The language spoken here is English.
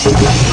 Shut up.